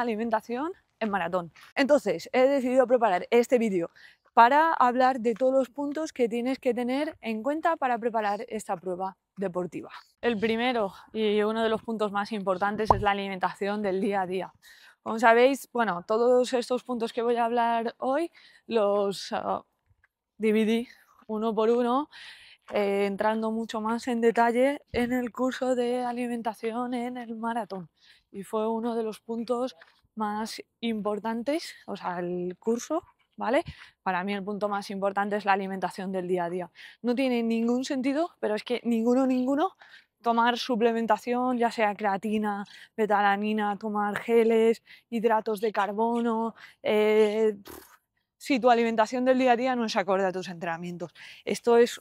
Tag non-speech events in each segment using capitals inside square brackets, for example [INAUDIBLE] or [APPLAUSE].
alimentación en maratón. Entonces, he decidido preparar este vídeo para hablar de todos los puntos que tienes que tener en cuenta para preparar esta prueba deportiva. El primero y uno de los puntos más importantes es la alimentación del día a día. Como sabéis, bueno, todos estos puntos que voy a hablar hoy los ah, dividí uno por uno, eh, entrando mucho más en detalle en el curso de alimentación en el maratón. Y fue uno de los puntos más importantes, o sea, el curso ¿vale? Para mí el punto más importante es la alimentación del día a día. No tiene ningún sentido, pero es que ninguno, ninguno, tomar suplementación, ya sea creatina, betalanina, tomar geles, hidratos de carbono, eh, si tu alimentación del día a día no es acorde a tus entrenamientos. Esto es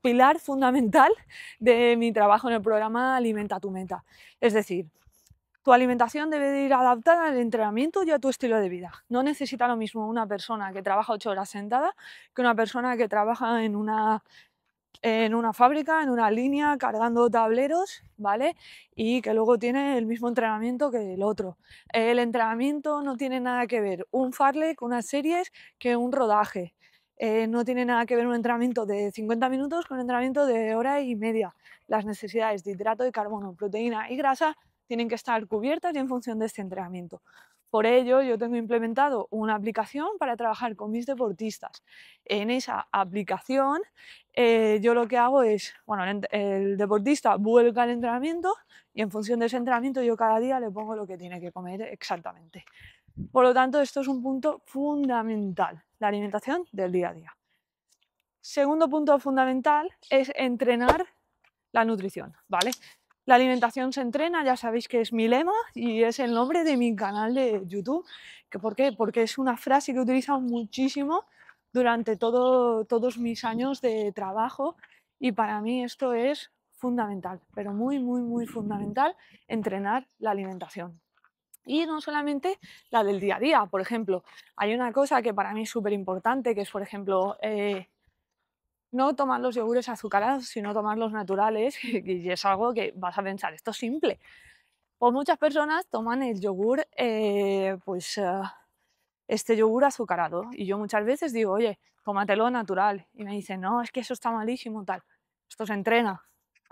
pilar fundamental de mi trabajo en el programa Alimenta tu meta. Es decir, tu alimentación debe de ir adaptada al entrenamiento y a tu estilo de vida. No necesita lo mismo una persona que trabaja ocho horas sentada que una persona que trabaja en una, en una fábrica, en una línea, cargando tableros, ¿vale? Y que luego tiene el mismo entrenamiento que el otro. El entrenamiento no tiene nada que ver un farlek, unas series, que un rodaje. Eh, no tiene nada que ver un entrenamiento de 50 minutos con un entrenamiento de hora y media. Las necesidades de hidrato de carbono, proteína y grasa tienen que estar cubiertas y en función de este entrenamiento. Por ello, yo tengo implementado una aplicación para trabajar con mis deportistas. En esa aplicación, eh, yo lo que hago es, bueno, el, deportista vuelca el entrenamiento y en función de ese entrenamiento yo cada día le pongo lo que tiene que comer exactamente. Por lo tanto, esto es un punto fundamental, la alimentación del día a día. Segundo punto fundamental es entrenar la nutrición, ¿vale? La alimentación se entrena, ya sabéis que es mi lema y es el nombre de mi canal de YouTube. ¿Por qué? Porque es una frase que he utilizado muchísimo durante todo, todos mis años de trabajo y para mí esto es fundamental, pero muy, muy, muy fundamental, entrenar la alimentación. Y no solamente la del día a día, por ejemplo, hay una cosa que para mí es súper importante, que es, por ejemplo, eh, no tomar los yogures azucarados, sino tomar los naturales, [LAUGHS] y es algo que vas a pensar, esto es simple. Pues muchas personas toman el yogur, eh, pues eh, este yogur azucarado, y yo muchas veces digo, oye, tómatelo natural, y me dicen, no, es que eso está malísimo, tal. Esto se entrena,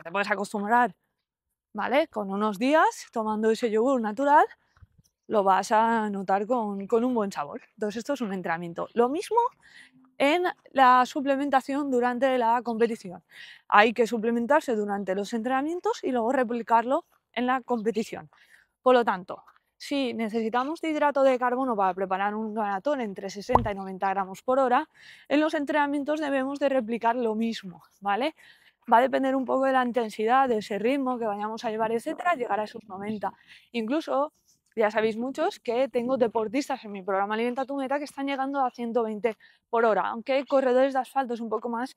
te puedes acostumbrar, ¿vale? Con unos días tomando ese yogur natural, lo vas a notar con, con un buen sabor. Entonces esto es un entrenamiento. Lo mismo en la suplementación durante la competición. Hay que suplementarse durante los entrenamientos y luego replicarlo en la competición. Por lo tanto, si necesitamos de hidrato de carbono para preparar un maratón entre 60 y 90 gramos por hora, en los entrenamientos debemos de replicar lo mismo, ¿vale? Va a depender un poco de la intensidad, de ese ritmo que vayamos a llevar, etcétera, llegar a esos 90. Incluso ya sabéis muchos que tengo deportistas en mi programa Alimenta tu Meta que están llegando a 120 por hora, aunque corredores de asfalto es un poco más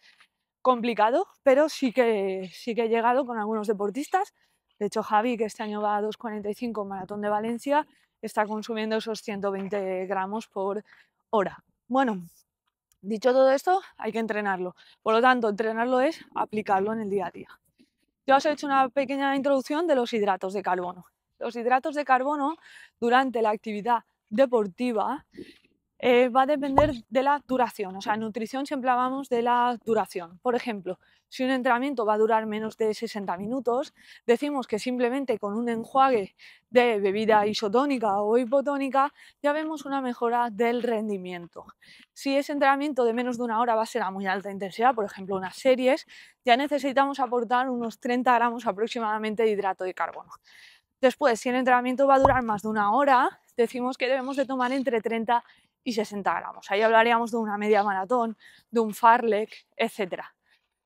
complicado, pero sí que, sí que he llegado con algunos deportistas. De hecho, Javi, que este año va a 2.45 Maratón de Valencia, está consumiendo esos 120 gramos por hora. Bueno, dicho todo esto, hay que entrenarlo. Por lo tanto, entrenarlo es aplicarlo en el día a día. Ya os he hecho una pequeña introducción de los hidratos de carbono. Los hidratos de carbono durante la actividad deportiva eh, va a depender de la duración. O sea, en nutrición siempre hablamos de la duración. Por ejemplo, si un entrenamiento va a durar menos de 60 minutos, decimos que simplemente con un enjuague de bebida isotónica o hipotónica ya vemos una mejora del rendimiento. Si ese entrenamiento de menos de una hora va a ser a muy alta intensidad, por ejemplo unas series, ya necesitamos aportar unos 30 gramos aproximadamente de hidrato de carbono. Después, si el entrenamiento va a durar más de una hora, decimos que debemos de tomar entre 30 y 60 gramos. Ahí hablaríamos de una media maratón, de un farlek, etc.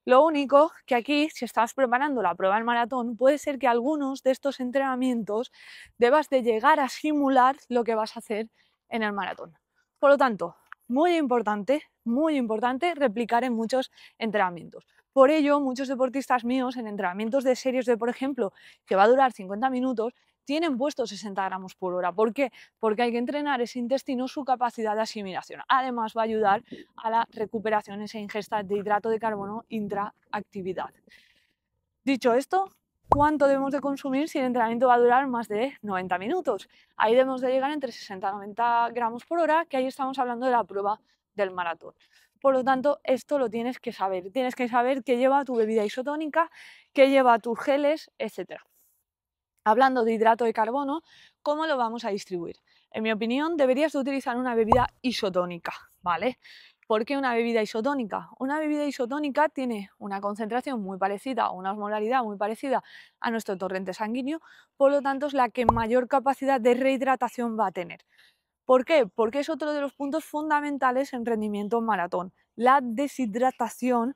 Lo único que aquí, si estás preparando la prueba del maratón, puede ser que algunos de estos entrenamientos debas de llegar a simular lo que vas a hacer en el maratón. Por lo tanto, muy importante, muy importante replicar en muchos entrenamientos. Por ello, muchos deportistas míos en entrenamientos de series de, por ejemplo, que va a durar 50 minutos, tienen puestos 60 gramos por hora. ¿Por qué? Porque hay que entrenar ese intestino, su capacidad de asimilación. Además, va a ayudar a la recuperación, esa ingesta de hidrato de carbono intraactividad. Dicho esto, cuánto debemos de consumir si el entrenamiento va a durar más de 90 minutos. Ahí debemos de llegar entre 60 y 90 gramos por hora, que ahí estamos hablando de la prueba del maratón. Por lo tanto, esto lo tienes que saber. Tienes que saber qué lleva tu bebida isotónica, qué lleva tus geles, etc. Hablando de hidrato de carbono, ¿cómo lo vamos a distribuir? En mi opinión, deberías de utilizar una bebida isotónica, ¿vale? ¿Por qué una bebida isotónica? Una bebida isotónica tiene una concentración muy parecida una osmolaridad muy parecida a nuestro torrente sanguíneo, por lo tanto es la que mayor capacidad de rehidratación va a tener. ¿Por qué? Porque es otro de los puntos fundamentales en rendimiento en maratón. La deshidratación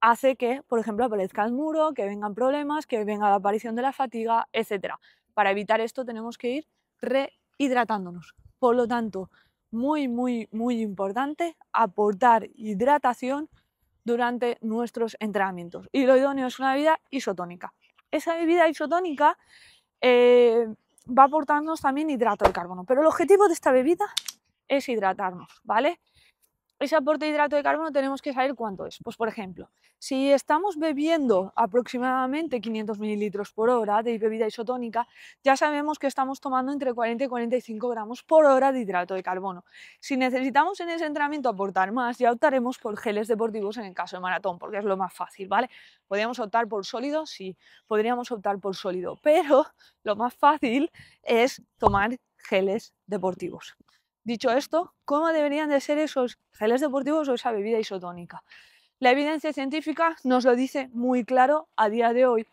hace que, por ejemplo, aparezca el muro, que vengan problemas, que venga la aparición de la fatiga, etc. Para evitar esto tenemos que ir rehidratándonos. Por lo tanto, muy, muy, muy importante aportar hidratación durante nuestros entrenamientos. Y lo idóneo es una bebida isotónica. Esa bebida isotónica eh, va a aportarnos también hidrato de carbono, pero el objetivo de esta bebida es hidratarnos, ¿vale? Ese aporte de hidrato de carbono tenemos que saber cuánto es. Pues por ejemplo, si estamos bebiendo aproximadamente 500 mililitros por hora de bebida isotónica, ya sabemos que estamos tomando entre 40 y 45 gramos por hora de hidrato de carbono. Si necesitamos en ese entrenamiento aportar más, ya optaremos por geles deportivos en el caso de maratón, porque es lo más fácil, ¿vale? ¿Podríamos optar por sólido? Sí, podríamos optar por sólido, pero lo más fácil es tomar geles deportivos. Dicho esto, ¿cómo deberían de ser esos geles deportivos o esa bebida isotónica? La evidencia científica nos lo dice muy claro a día de hoy.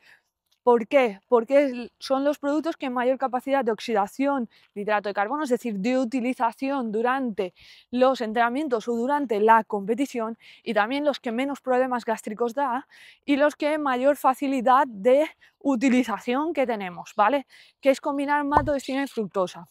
¿Por qué? Porque son los productos que mayor capacidad de oxidación de hidrato de carbono, es decir, de utilización durante los entrenamientos o durante la competición, y también los que menos problemas gástricos da y los que mayor facilidad de utilización que tenemos, ¿vale? Que es combinar maltodextrina y fructosa.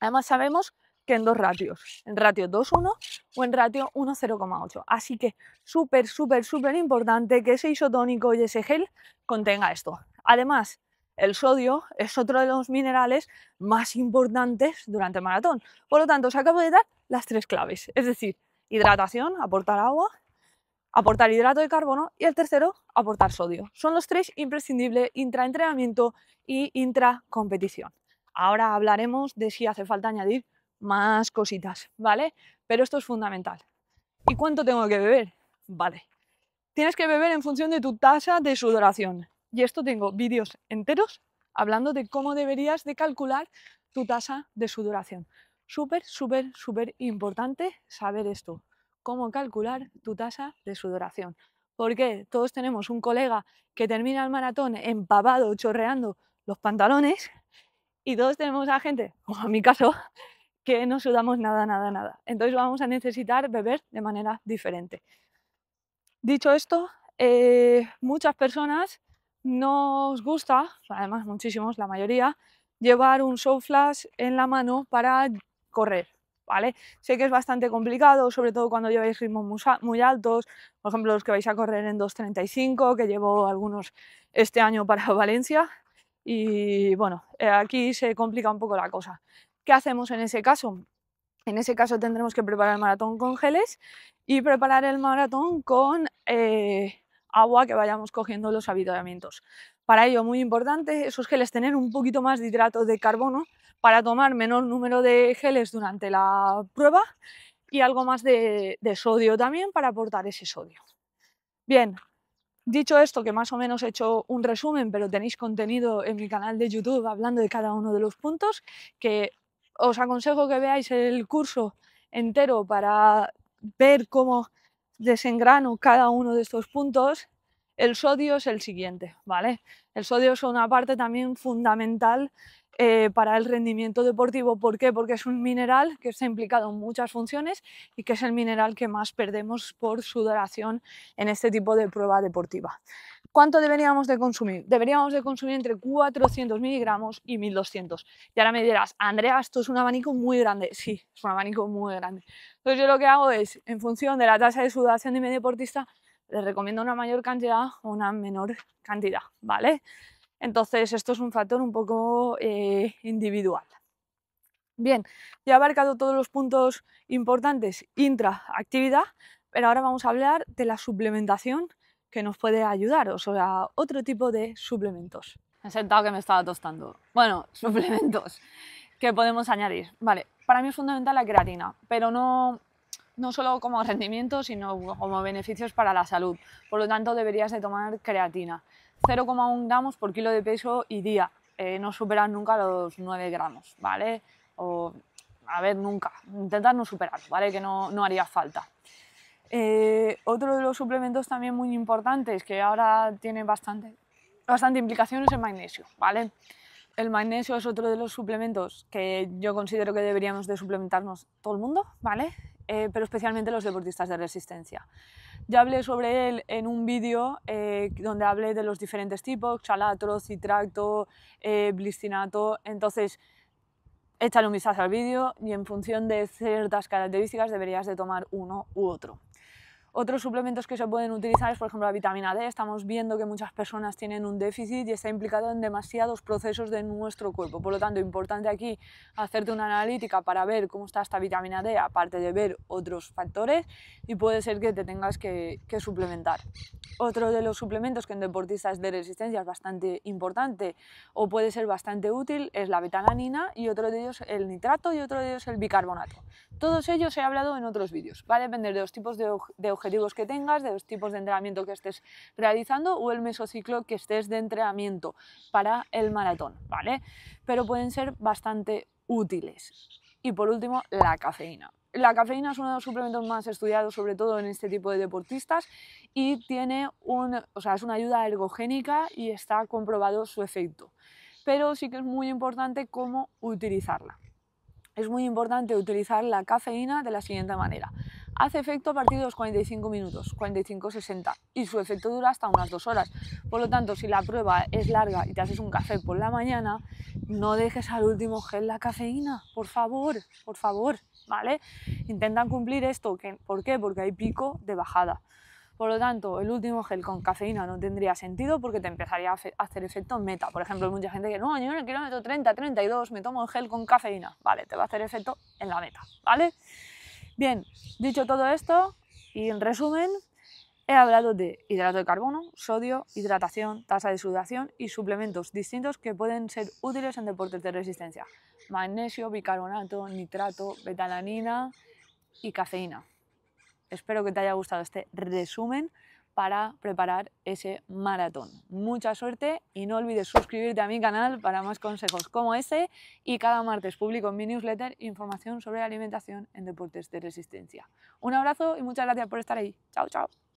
Además sabemos en dos ratios, en ratio 2,1 o en ratio 1,0,8. Así que súper, súper, súper importante que ese isotónico y ese gel contenga esto. Además, el sodio es otro de los minerales más importantes durante el maratón. Por lo tanto, os acabo de dar las tres claves, es decir, hidratación, aportar agua, aportar hidrato de carbono y el tercero, aportar sodio. Son los tres imprescindibles intraentrenamiento y intracompetición. Ahora hablaremos de si hace falta añadir más cositas, ¿vale? Pero esto es fundamental. ¿Y cuánto tengo que beber? Vale. Tienes que beber en función de tu tasa de sudoración. Y esto tengo vídeos enteros hablando de cómo deberías de calcular tu tasa de sudoración. Súper, súper, súper importante saber esto. Cómo calcular tu tasa de sudoración. Porque todos tenemos un colega que termina el maratón empapado, chorreando los pantalones y todos tenemos a gente, como en mi caso, que no sudamos nada, nada, nada. Entonces vamos a necesitar beber de manera diferente. Dicho esto, eh, muchas personas nos gusta, además muchísimos, la mayoría, llevar un show flash en la mano para correr. ¿Vale? Sé que es bastante complicado, sobre todo cuando lleváis ritmos muy altos, por ejemplo los que vais a correr en 2.35, que llevo algunos este año para [LAUGHS] Valencia, y bueno, eh, aquí se complica un poco la cosa. ¿Qué hacemos en ese caso? En ese caso tendremos que preparar el maratón con geles y preparar el maratón con eh, agua que vayamos cogiendo los habituamientos. Para ello, muy importante, esos geles tener un poquito más de hidrato de carbono para tomar menor número de geles durante la prueba y algo más de, de sodio también para aportar ese sodio. Bien, Dicho esto, que más o menos he hecho un resumen, pero tenéis contenido en mi canal de YouTube hablando de cada uno de los puntos, que os aconsejo que veáis el curso entero para ver cómo desengrano cada uno de estos puntos. El sodio es el siguiente, ¿vale? El sodio es una parte también fundamental eh, para el rendimiento deportivo. ¿Por qué? Porque es un mineral que está implicado en muchas funciones y que es el mineral que más perdemos por sudoración en este tipo de prueba deportiva. ¿Cuánto deberíamos de consumir? Deberíamos de consumir entre 400 miligramos y 1200. Y ahora me dirás, Andrea, esto es un abanico muy grande. Sí, es un abanico muy grande. Entonces yo lo que hago es, en función de la tasa de sudoración de mi deportista, les recomiendo una mayor cantidad o una menor cantidad, ¿vale? Entonces, esto es un factor un poco eh, individual. Bien, ya he abarcado todos los puntos importantes intra-actividad, pero ahora vamos a hablar de la suplementación que nos puede ayudar, o sea, otro tipo de suplementos. He sentado que me estaba tostando. Bueno, [LAUGHS] suplementos que podemos añadir. Vale, para mí es fundamental la creatina, pero no, no solo como rendimiento, sino como beneficios para la salud. Por lo tanto, deberías de tomar creatina. 0,1 gramos por kilo de peso y día. Eh, no superar nunca los 9 gramos, ¿vale? O, a ver, nunca. Intentar no superarlo, ¿vale? Que no, no haría falta. Eh, otro de los suplementos también muy importantes que ahora tiene bastante, bastante implicación es el magnesio, ¿vale? El magnesio es otro de los suplementos que yo considero que deberíamos de suplementarnos todo el mundo, ¿vale? Eh, pero especialmente los deportistas de resistencia. Ya hablé sobre él en un vídeo eh, donde hablé de los diferentes tipos, xalatro, citrato, eh, bliscinato, entonces échale un vistazo al vídeo y en función de ciertas características deberías de tomar uno u otro. Otros suplementos que se pueden utilizar es, por ejemplo, la vitamina D. Estamos viendo que muchas personas tienen un déficit y está implicado en demasiados procesos de nuestro cuerpo. Por lo tanto, importante aquí hacerte una analítica para ver cómo está esta vitamina D, aparte de ver otros factores, y puede ser que te tengas que, suplementar. Otro de los suplementos que en deportistas de resistencia es bastante importante o puede ser bastante útil es la betalanina y otro de ellos el nitrato y otro de ellos el bicarbonato. Todos ellos he hablado en otros vídeos. Va a depender de los tipos de, de objetivos que tengas, de los tipos de entrenamiento que estés realizando o el mesociclo que estés de entrenamiento para el maratón, ¿vale? Pero pueden ser bastante útiles. Y por último, la cafeína. La cafeína es uno de los suplementos más estudiados, sobre todo en este tipo de deportistas, y tiene un, o sea, es una ayuda ergogénica y está comprobado su efecto. Pero sí que es muy importante cómo utilizarla. Es muy importante utilizar la cafeína de la siguiente manera hace efecto a partir de los 45 minutos, 45-60, y su efecto dura hasta unas dos horas. Por lo tanto, si la prueba es larga y te haces un café por la mañana, no dejes al último gel la cafeína, por favor, por favor, ¿vale? Intentan cumplir esto, ¿por qué? Porque hay pico de bajada. Por lo tanto, el último gel con cafeína no tendría sentido porque te empezaría a hacer efecto meta. Por ejemplo, hay mucha gente que no, yo en el kilómetro 30, 32 me tomo el gel con cafeína. Vale, te va a hacer efecto en la meta, ¿vale? Bien, dicho todo esto, y en resumen, he hablado de hidrato de carbono, sodio, hidratación, tasa de sudación y suplementos distintos que pueden ser útiles en deportes de resistencia. Magnesio, bicarbonato, nitrato, betalanina y cafeína. Espero que te haya gustado este resumen para preparar ese maratón. Mucha suerte y no olvides suscribirte a mi canal para más consejos como ese y cada martes publico en mi newsletter información sobre alimentación en deportes de resistencia. Un abrazo y muchas gracias por estar ahí. Chao, chao.